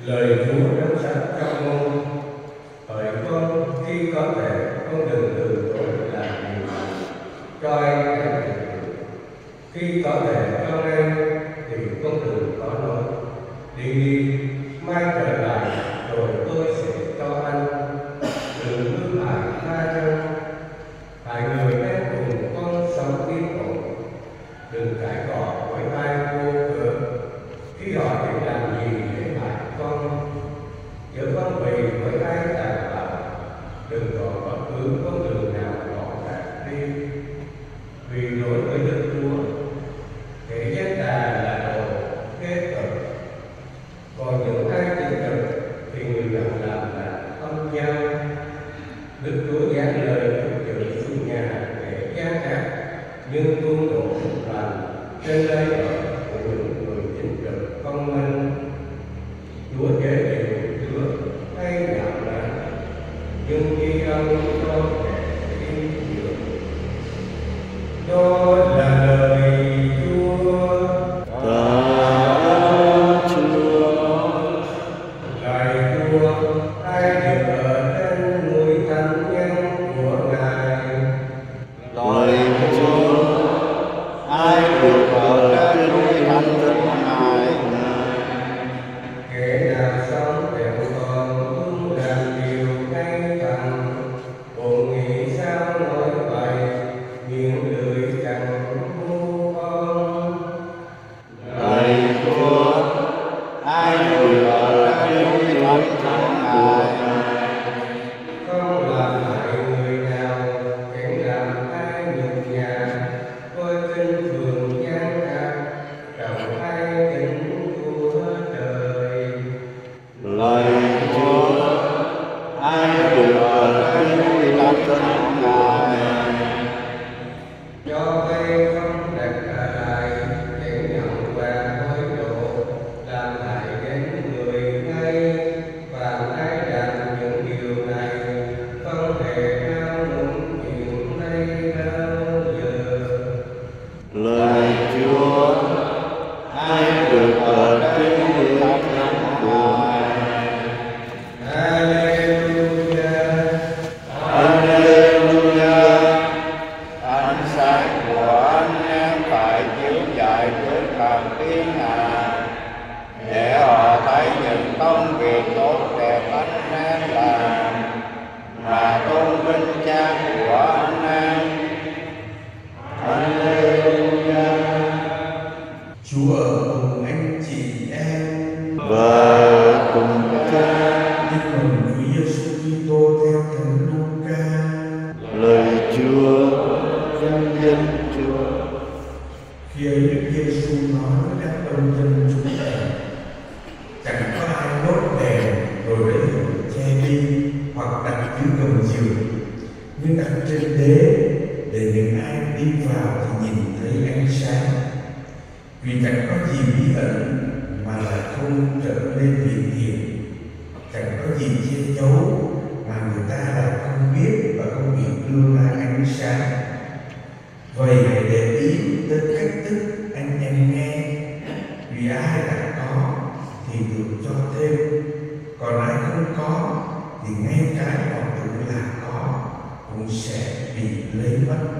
lời chúa rất sáng trong ngôn hỡi con khi có thể, con đừng từ tội làm điều cho em thành thiện khi có thể con em thì con đừng có nói, đi đi, mai trở lại Điều Đức Giêsu nói các đồng dân chúng ta, chẳng có ai đốt đèn rồi lấy che đi hoặc đặt dưới gầm giường. Nhưng đặt trên đế, để những ai đi vào thì nhìn thấy ánh sáng. Vì chẳng có gì bí ẩn mà là không trở nên hiện hiện. Chẳng có gì che giấu mà người ta là không biết và không bị đưa ra ánh sáng vậy hãy để ý đến cách thức anh em nghe. Vì ai đã có thì được cho thêm. Còn ai không có thì ngay cái họ tưởng là có cũng sẽ bị lấy mất.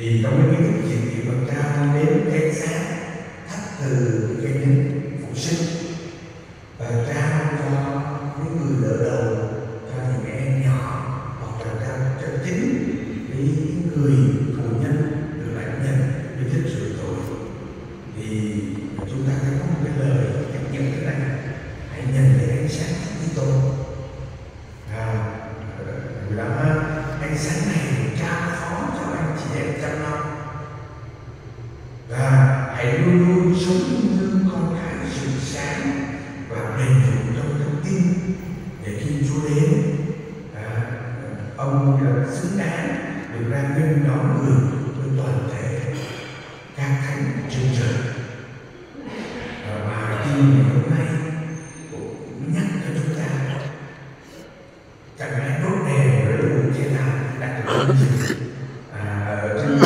thì trong cái kiến thức diệu diệu Phật tra thông đến cái xác thắt từ cái đến phụ sinh. Và trao cho những người đỡ đỡ ra nghênh đón người với toàn thể các thánh chân trời và và tin ngày hôm nay cũng nhắc cho chúng ta chẳng lẽ đốt đèn với đủ thế nào đã được gì à, ở trên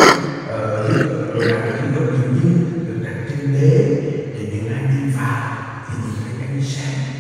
ở ở là dường như được đặt trên đế để những ai đi vào thì nhìn thấy ánh sáng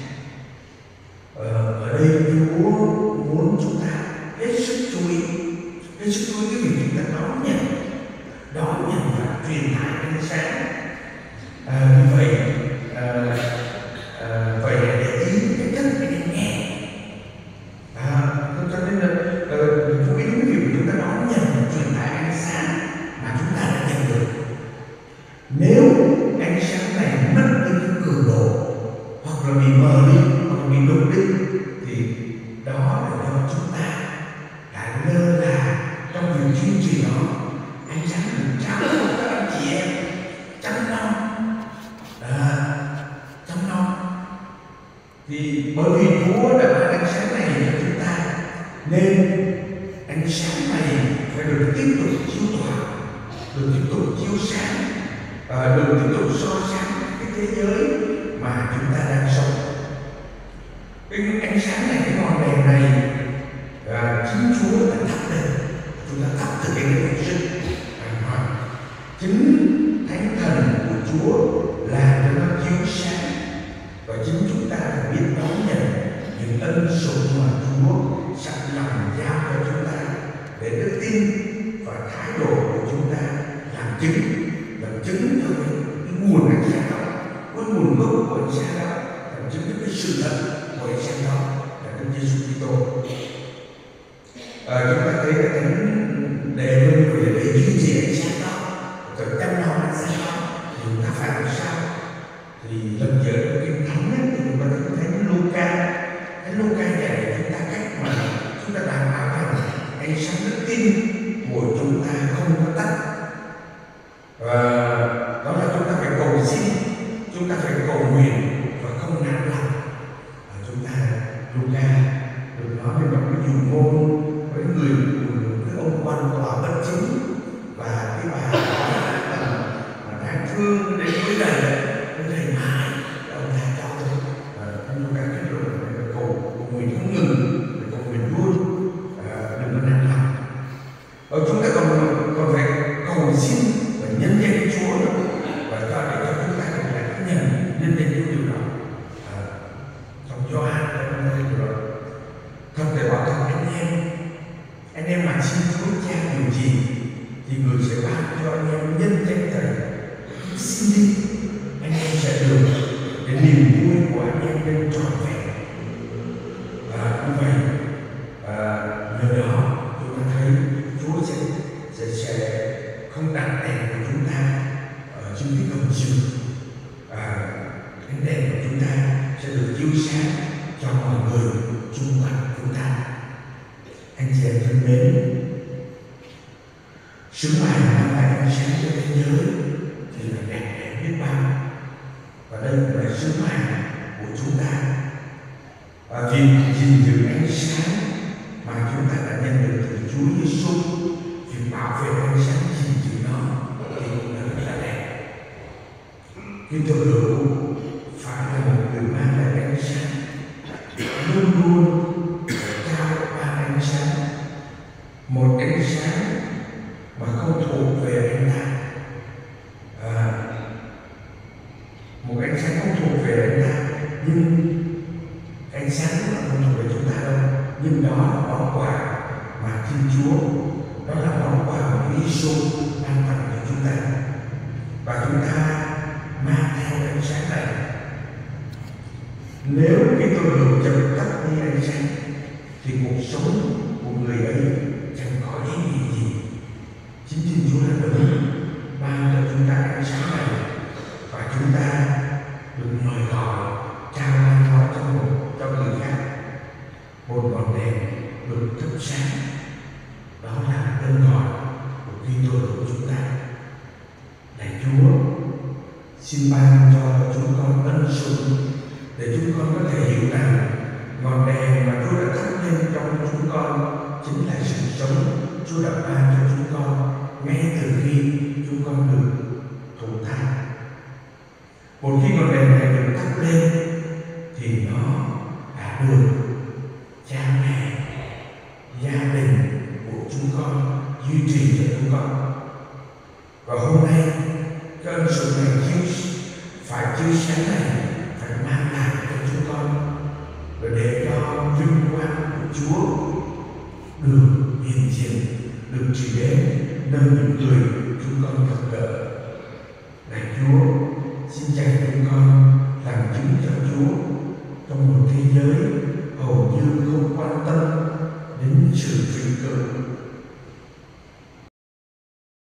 và đừng tiếp tục so sánh cái thế giới mà chúng ta đang sống. Cái ánh sáng này cái ngọn đèn này à, chính Chúa đã thắp lên. Chúng ta thắp từ cái đèn sinh chúng ta phải cầu nguyện và không nản lòng và chúng ta Luca được nói về một cái dụ ngôn với người cái ông quan tòa bất chính và cái bà mà, mà đáng thương đến cuối đời đến thầy mãi ông ta cho tôi và anh Luca kết luận là phải cầu cầu nguyện không ngừng phải cầu nguyện luôn à, đừng có nản lòng ở chúng ta còn còn phải cầu xin và nhân danh Chúa nữa và cho để cho chúng ta được lại nhận nhân danh Chúa điều đó à, trong Gioan đã nói điều đó thật để bảo thật anh em anh em mà xin Chúa cha điều gì thì người sẽ ban cho anh em nhân danh thầy xin đi. Anh em sẽ được cái niềm vui của anh em bên trọn vẹn. Và cũng vậy à, nhờ đó chúng ta thấy Chúa sẽ sẽ sẽ không đặt đèn của chúng ta ở trên cái cổng trường. À, ánh đèn của chúng ta sẽ được chiếu sáng cho mọi người chung quanh chúng ta. Anh chị em thân mến sứ mạng mang lại ánh sáng cho thế giới thì là đẹp đẽ biết bao. Và đây cũng là sứ mạng của chúng ta. Và vì gìn giữ ánh sáng mà chúng ta đã nhận được từ Chúa Giêsu việc bảo vệ ánh sáng gìn giữ nó thì cũng là rất là đẹp. Khi tôi hữu một ánh sáng không thuộc về anh ta nhưng ánh sáng là không thuộc về chúng ta đâu. Nhưng đó là món quà mà Thiên Chúa, đó là món quà mà Chúa Giêsu đang tặng cho chúng ta. Và chúng ta mang theo ánh sáng này. Nếu cái tôi được chậm tắt đi ánh sáng, thì cuộc sống của người ấy chẳng có ý nghĩa gì. Chính Thiên Chúa là đấng ban cho chúng ta ánh sáng này, và chúng ta được mời gọi trao lan nó cho một cho người khác. Một ngọn đèn được thắp sáng. Một khi ngọn đèn này được thắp lên thì nó đã được cha mẹ, gia đình của chúng con duy trì cho chúng con. Và hôm nay cái ân sủng này chiếu phải chiếu sáng này phải mang lại cho chúng con và để cho vinh quang của Chúa được hiện diện được chỉ đến nơi những người chúng con gặp xin dạy chúng con, làm chứng cho Chúa. Trong một thế giới hầu như không quan tâm đến sự vinh cự